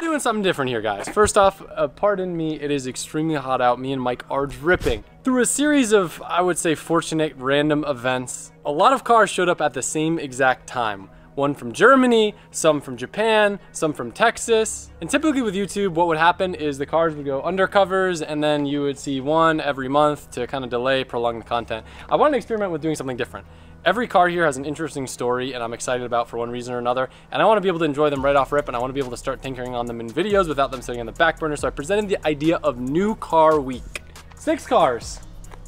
Doing something different here, guys. First off, uh, pardon me, it is extremely hot out. Me and Mike are dripping. Through a series of, I would say, fortunate random events, a lot of cars showed up at the same exact time. One from Germany, some from Japan, some from Texas. And typically with YouTube, what would happen is the cars would go undercovers and then you would see one every month to kind of delay, prolong the content. I wanted to experiment with doing something different. Every car here has an interesting story and I'm excited about for one reason or another. And I want to be able to enjoy them right off rip and I want to be able to start tinkering on them in videos without them sitting on the back burner. So I presented the idea of new car week. Six cars,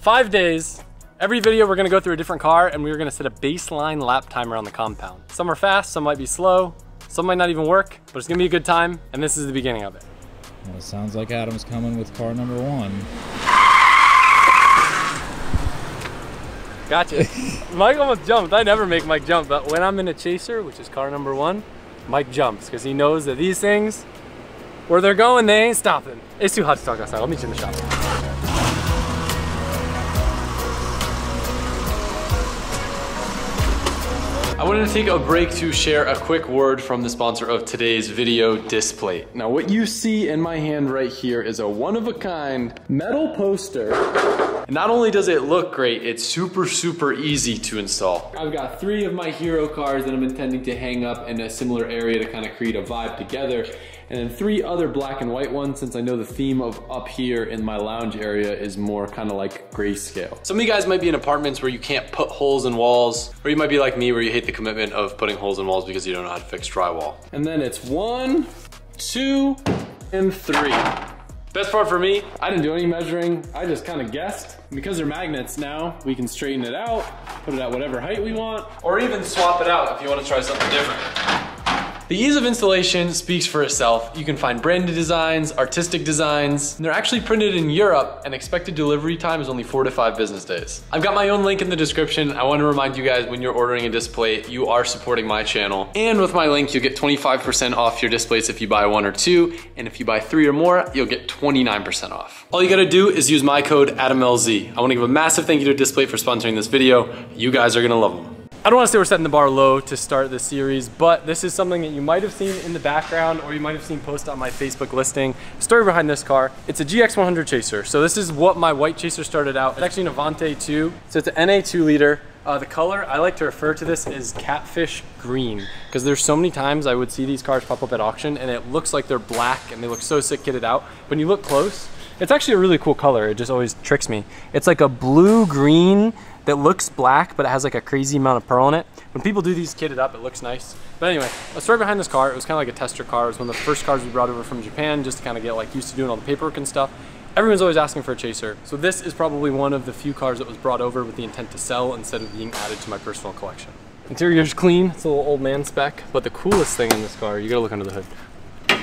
five days. Every video we're gonna go through a different car and we're gonna set a baseline lap time around the compound. Some are fast, some might be slow, some might not even work, but it's gonna be a good time and this is the beginning of it. Well, it sounds like Adam's coming with car number one. Gotcha. Mike almost jumped. I never make Mike jump, but when I'm in a chaser, which is car number one, Mike jumps because he knows that these things, where they're going, they ain't stopping. It's too hot to talk outside. I'll meet you in the shop. I wanted to take a break to share a quick word from the sponsor of today's video, Displate. Now what you see in my hand right here is a one-of-a-kind metal poster. And not only does it look great, it's super, super easy to install. I've got three of my hero cars that I'm intending to hang up in a similar area to kind of create a vibe together and then three other black and white ones since I know the theme of up here in my lounge area is more kind of like grayscale. Some of you guys might be in apartments where you can't put holes in walls, or you might be like me where you hate the commitment of putting holes in walls because you don't know how to fix drywall. And then it's one, two, and three. Best part for me, I didn't do any measuring. I just kind of guessed. Because they're magnets now, we can straighten it out, put it at whatever height we want, or even swap it out if you want to try something different. The ease of installation speaks for itself. You can find branded designs, artistic designs, and they're actually printed in Europe and expected delivery time is only four to five business days. I've got my own link in the description. I want to remind you guys when you're ordering a Displate, you are supporting my channel. And with my link, you'll get 25% off your Displates if you buy one or two. And if you buy three or more, you'll get 29% off. All you gotta do is use my code AdamLZ. I wanna give a massive thank you to Displate for sponsoring this video. You guys are gonna love them. I don't want to say we're setting the bar low to start this series, but this is something that you might have seen in the background or you might have seen posted on my Facebook listing. Story behind this car, it's a GX100 Chaser. So this is what my white Chaser started out. It's actually an Avante 2. So it's an NA 2 liter. Uh, the color, I like to refer to this as catfish green because there's so many times I would see these cars pop up at auction and it looks like they're black and they look so sick kitted out. When you look close, it's actually a really cool color. It just always tricks me. It's like a blue green that looks black, but it has like a crazy amount of pearl in it. When people do these kitted up, it looks nice. But anyway, a story behind this car, it was kind of like a tester car. It was one of the first cars we brought over from Japan just to kind of get like used to doing all the paperwork and stuff. Everyone's always asking for a chaser. So this is probably one of the few cars that was brought over with the intent to sell instead of being added to my personal collection. Interior's clean, it's a little old man spec, but the coolest thing in this car, you gotta look under the hood.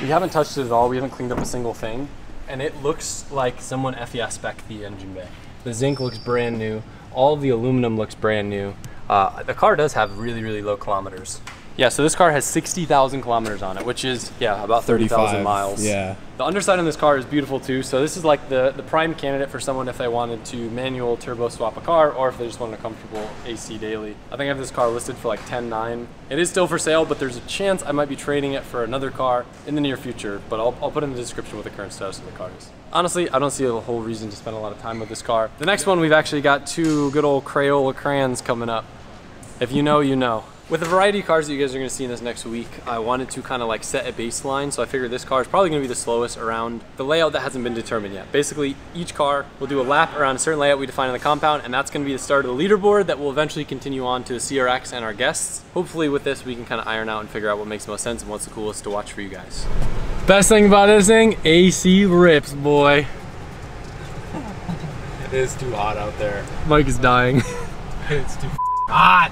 We haven't touched it at all, we haven't cleaned up a single thing, and it looks like someone FES spec the engine bay. The zinc looks brand new. All the aluminum looks brand new. Uh, the car does have really, really low kilometers. Yeah, so this car has 60,000 kilometers on it, which is, yeah, about 30,000 miles. Yeah. The underside on this car is beautiful too. So this is like the, the prime candidate for someone if they wanted to manual turbo swap a car or if they just wanted a comfortable AC daily. I think I have this car listed for like 10.9. It is still for sale, but there's a chance I might be trading it for another car in the near future, but I'll, I'll put in the description what the current status of the car is. Honestly, I don't see a whole reason to spend a lot of time with this car. The next one, we've actually got two good old Crayola crayons coming up. If you know, you know. With a variety of cars that you guys are going to see in this next week, I wanted to kind of like set a baseline, so I figured this car is probably going to be the slowest around the layout that hasn't been determined yet. Basically, each car will do a lap around a certain layout we define in the compound, and that's going to be the start of the leaderboard that will eventually continue on to the CRX and our guests. Hopefully with this, we can kind of iron out and figure out what makes most sense and what's the coolest to watch for you guys. Best thing about this thing, AC rips, boy. It is too hot out there. Mike is dying. It's too hot.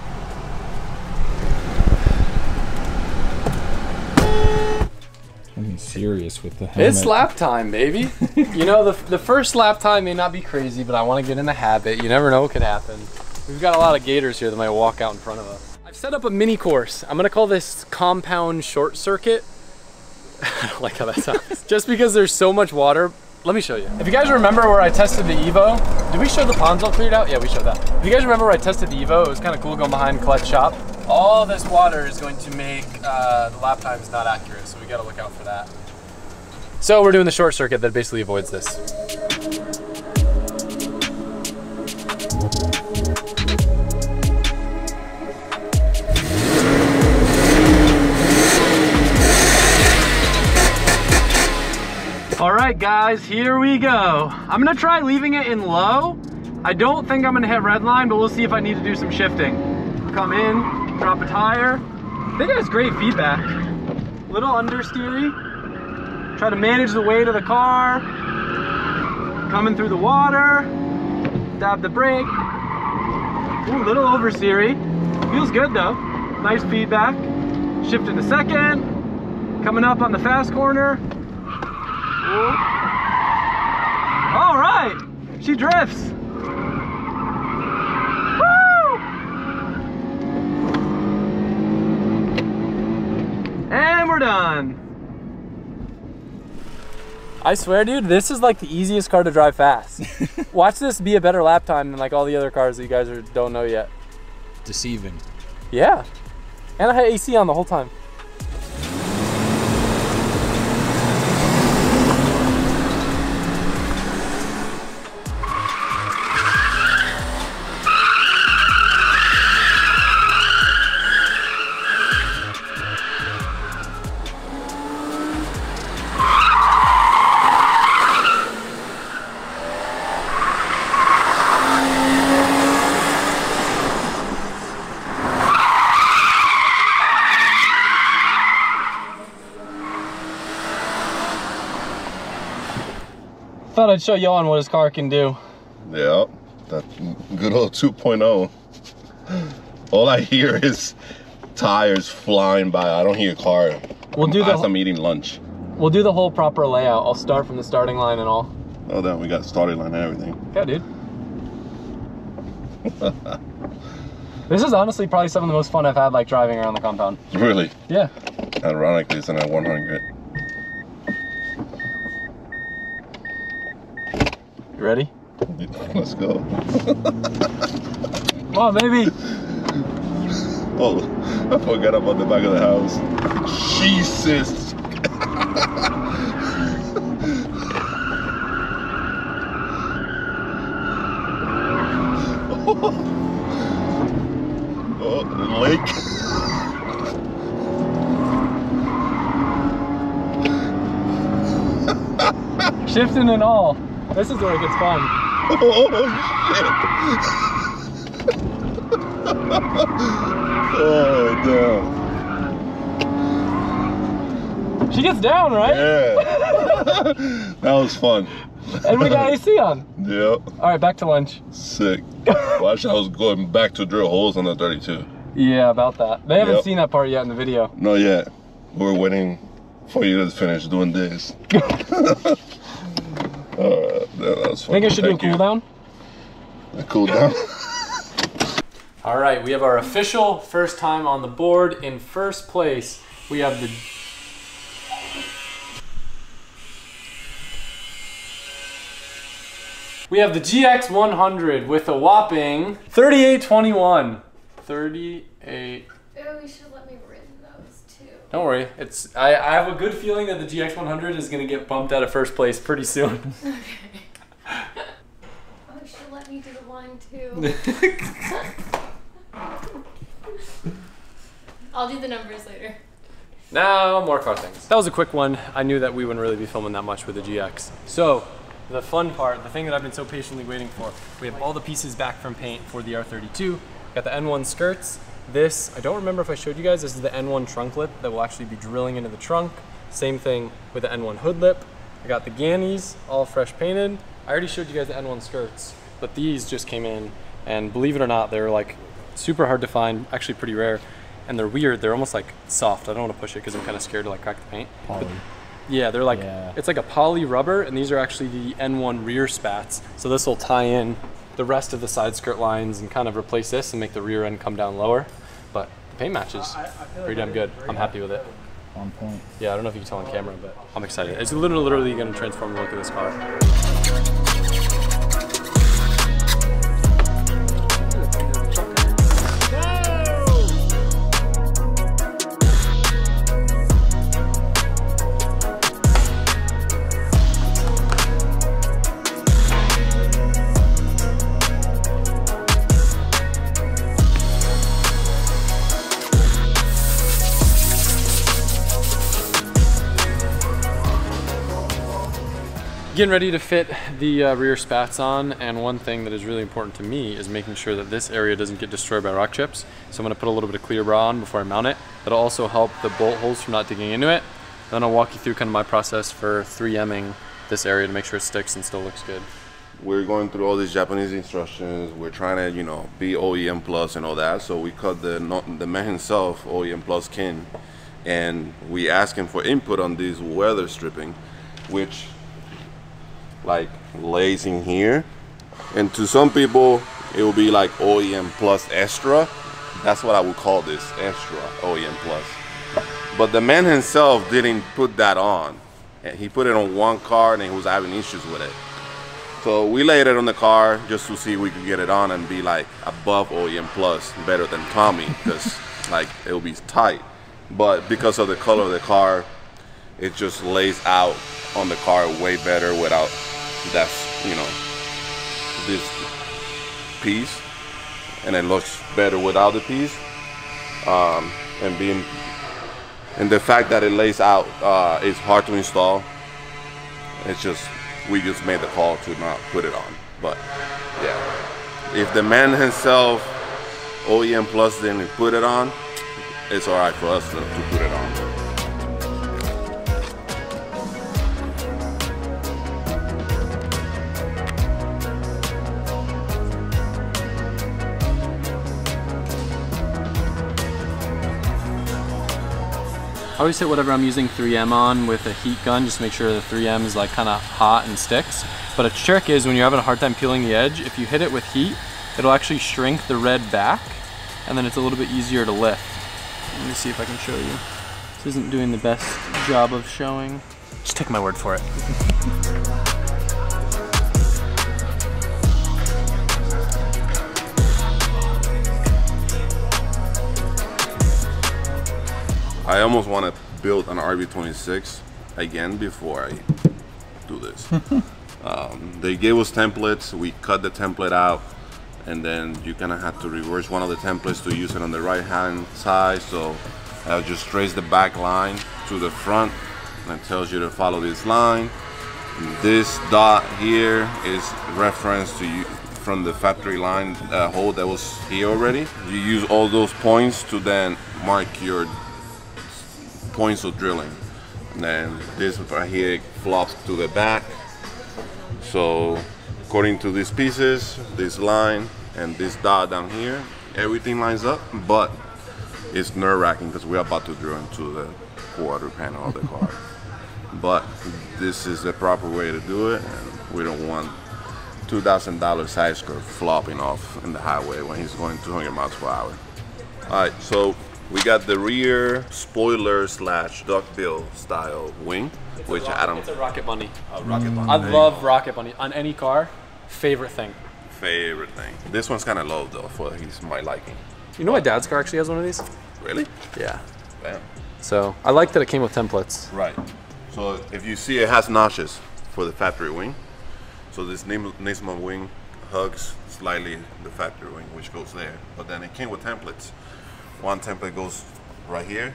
I'm serious with the helmet. It's lap time, baby. you know, the, the first lap time may not be crazy, but I want to get in the habit. You never know what could happen. We've got a lot of gators here that might walk out in front of us. I've set up a mini course. I'm going to call this compound short circuit. I don't like how that sounds. Just because there's so much water, let me show you. If you guys remember where I tested the Evo, did we show the ponds all cleared out? Yeah, we showed that. If you guys remember where I tested the Evo, it was kind of cool going behind Clutch Shop. All this water is going to make uh, the lap times not accurate, so we gotta look out for that. So we're doing the short circuit that basically avoids this. All right, guys, here we go. I'm gonna try leaving it in low. I don't think I'm gonna hit red line, but we'll see if I need to do some shifting. Come in, drop a tire. It has great feedback. Little understeery. Try to manage the weight of the car. Coming through the water. Dab the brake. Ooh, little oversteery. Feels good though. Nice feedback. Shifting to second. Coming up on the fast corner. Ooh. All right, she drifts. And. I swear, dude, this is like the easiest car to drive fast. Watch this be a better lap time than like all the other cars that you guys are, don't know yet. Deceiving. Yeah. And I had AC on the whole time. Show Johan what his car can do. Yeah, that good old 2.0. All I hear is tires flying by. I don't hear a car. We'll do the I'm eating lunch. we'll do the whole proper layout. I'll start from the starting line and all. Oh, then we got starting line and everything. Yeah, dude. this is honestly probably some of the most fun I've had like driving around the compound. Really, Yeah. ironically, it's in a 100. Ready? Let's go. Come on, baby. Oh, I forgot about the back of the house. Jesus. oh, the lake. Shifting and all. This is where it gets fun. Oh shit. oh damn. She gets down, right? Yeah. that was fun. And we got AC on. Yep. All right, back to lunch. Sick. Watch, I was going back to drill holes on the 32. Yeah, about that. They haven't Yep. seen that part yet in the video. Not yet. We're waiting for you to finish doing this. Uh, Alright, that was fun. Think I should Thank do a you. cool down? A cool down. All right, we have our official first time on the board. In first place, we have the. We have the GX 100 with a whopping 3821. 38. Oh, you should let me rid those too. Don't worry, it's. I, I have a good feeling that the GX 100 is gonna get bumped out of first place pretty soon. Okay. oh, you should let me do the line too. I'll do the numbers later. Now, more car things. That was a quick one. I knew that we wouldn't really be filming that much with the GX. So, the fun part, the thing that I've been so patiently waiting for, we have all the pieces back from paint for the R32. Got the N1 skirts. This, I don't remember if I showed you guys, this is the N1 trunk lip that will actually be drilling into the trunk. Same thing with the N1 hood lip. I got the Gannies, all fresh painted. I already showed you guys the N1 skirts, but these just came in, and believe it or not, they're like super hard to find, actually pretty rare and they're weird. They're almost like soft. I don't want to push it because I'm kind of scared to like crack the paint. Poly. Yeah, they're like Yeah. it's like a poly rubber, and these are actually the N1 rear spats. So this will tie in the rest of the side skirt lines and kind of replace this and make the rear end come down lower. But the paint match is pretty damn good. I'm happy with it. On point. Yeah, I don't know if you can tell on camera, but I'm excited. It's literally, literally going to transform the look of this car. Getting ready to fit the uh, rear spats on, and one thing that is really important to me is making sure that this area doesn't get destroyed by rock chips. So I'm gonna put a little bit of clear bra on before I mount it. That'll also help the bolt holes from not digging into it. Then I'll walk you through kind of my process for 3Ming this area to make sure it sticks and still looks good. we're going through all these Japanese instructions. We're trying to, you know, be OEM plus and all that. So we cut the the man himself OEM plus kin, and we ask him for input on this weather stripping, which like lays in here. And to some people, it will be like OEM plus extra. That's what I would call this extra OEM plus. But the man himself didn't put that on. And He put it on one car and he was having issues with it. So we laid it on the car just to see if we could get it on and be like above OEM plus, better than Tommy, because like it'll be tight. But because of the color of the car, it just lays out on the car way better without that, you know, this piece, and it looks better without the piece. Um, and being, and the fact that it lays out uh, is hard to install. It's just we just made the call to not put it on. But yeah, if the man himself, OEM Plus, didn't put it on, it's all right for us to, to put it always hit whatever I'm using 3M on with a heat gun just make sure the 3M is like kind of hot and sticks. But a trick is when you're having a hard time peeling the edge, if you hit it with heat, it'll actually shrink the red back and then it's a little bit easier to lift. Let me see if I can show you. This isn't doing the best job of showing. Just take my word for it. I almost want to build an RB26 again before I do this. um, they gave us templates. We cut the template out, and then you kind of have to reverse one of the templates to use it on the right hand side. So I'll just trace the back line to the front, and it tells you to follow this line. This dot here is reference to you from the factory line uh, hole that was here already. You use all those points to then mark your points of drilling. And then this right here flops to the back. So according to these pieces, this line and this dot down here, everything lines up, but it's nerve wracking because we're about to drill into the quarter panel of the car. but this is the proper way to do it and we don't want $2,000 side skirt flopping off in the highway when he's going 200 miles per hour. All right, so we got the rear spoiler slash duckbill style wing, which I don't It's a rocket bunny. rocket bunny. I love rocket bunny on any car. Favorite thing. favorite thing. This one's kind of low though for his my liking. You know my dad's car actually has one of these? Really? Yeah. Damn. So I like that it came with templates. Right. So if you see it has notches for the factory wing. So this Nismo wing hugs slightly the factory wing, which goes there. But then it came with templates. One template goes right here,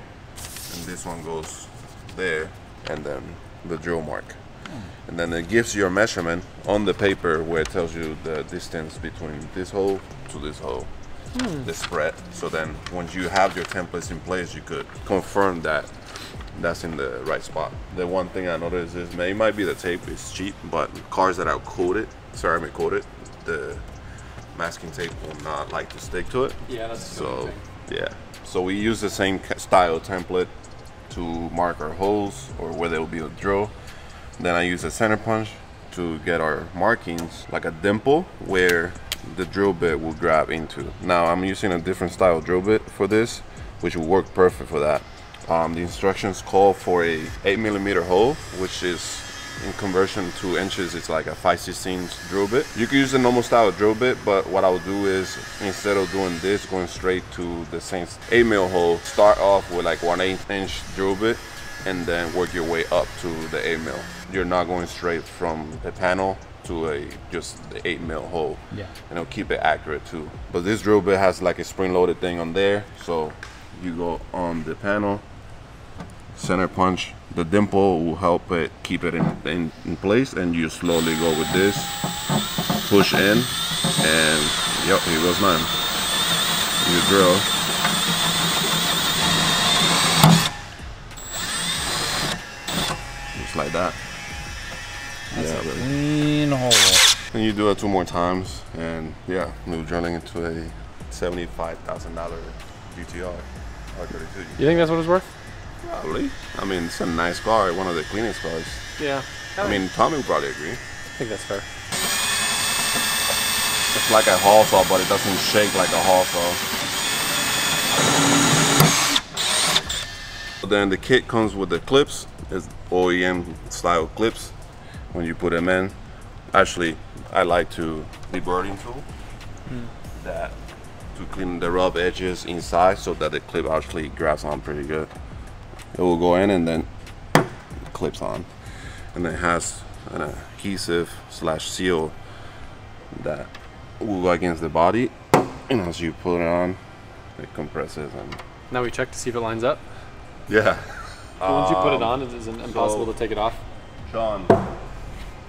and this one goes there, and then the drill mark. And then it gives you a measurement on the paper where it tells you the distance between this hole to this hole, hmm. the spread. So then once you have your templates in place, you could confirm that that's in the right spot. The one thing I noticed is maybe it might be the tape is cheap, but cars that are coated, ceramic coated, the masking tape will not like to stick to it. Yeah, that's So yeah, so we use the same style template to mark our holes or where there will be a drill. Then I use a center punch to get our markings like a dimple where the drill bit will grab into. Now I'm using a different style drill bit for this, which will work perfect for that. Um, the instructions call for a 8 millimeter hole, which is in conversion to inches, it's like a 5 16 drill bit. You can use the normal style drill bit, but what I would do is instead of doing this, going straight to the same 8 mil hole, start off with like 1 8 inch drill bit and then work your way up to the 8 mil. You're not going straight from the panel to a just the 8 mil hole. Yeah. And it'll keep it accurate too. But this drill bit has like a spring loaded thing on there, so you go on the panel center punch. The dimple will help it keep it in, in, in place and you slowly go with this, push in, and yep, here goes mine. You drill. Just like that. That's yeah, a really. clean hole. And you do it two more times, and yeah, new drilling into a seventy-five thousand dollar GTR R32. You think that's what it's worth? Probably. I mean, it's a nice car, one of the cleanest cars. Yeah. I mean, Tommy would probably agree. I think that's fair. It's like a hole saw, but it doesn't shake like a hole saw. Then the kit comes with the clips. It's OEM style clips. When you put them in, actually, I like to deburring tool hmm. that to clean the rough edges inside so that the clip actually grabs on pretty good. It will go in and then clips on, and it has an adhesive slash seal that will go against the body, and as you put it on, it compresses and Now we check to see if it lines up. yeah. But once you put it Um, on, is it impossible so- to take it off? John.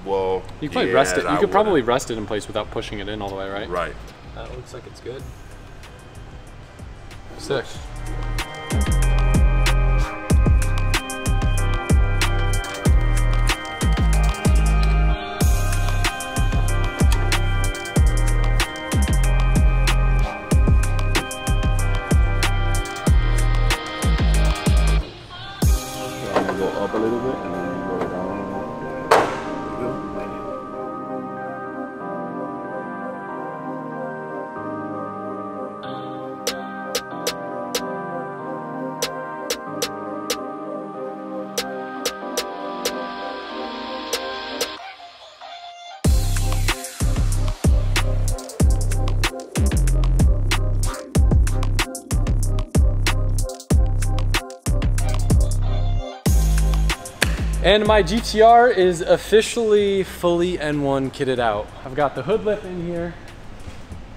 Well, You could probably yeah, rest it. You I could probably wouldn't. rest it in place without pushing it in all the way, right? right. That looks like it's good. Sick. And my GTR is officially fully N1 kitted out. I've got the hood lip in here.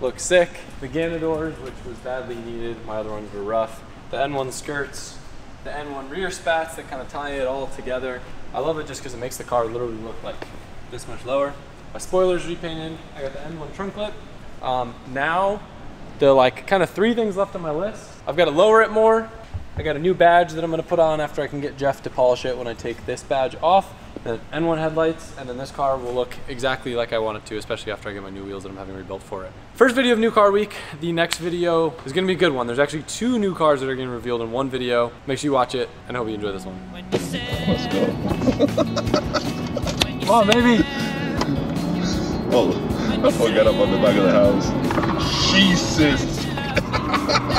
Looks sick. The Ganadors, which was badly needed. My other ones were rough. The N1 skirts, the N1 rear spats that kind of tie it all together. I love it just because it makes the car literally look like this much lower. My spoiler's repainted. I got the N1 trunk lip. Um, now, the like kind of three things left on my list. I've got to lower it more. I got a new badge that I'm gonna put on after I can get Jeff to polish it when I take this badge off. The N1 headlights, and then this car will look exactly like I want it to, especially after I get my new wheels that I'm having rebuilt for it. First video of New Car Week. The next video is gonna be a good one. There's actually two new cars that are getting revealed in one video. Make sure you watch it, and I hope you enjoy this one. Let's go. Come on, baby. Oh, I forgot on the back of the house. Jesus.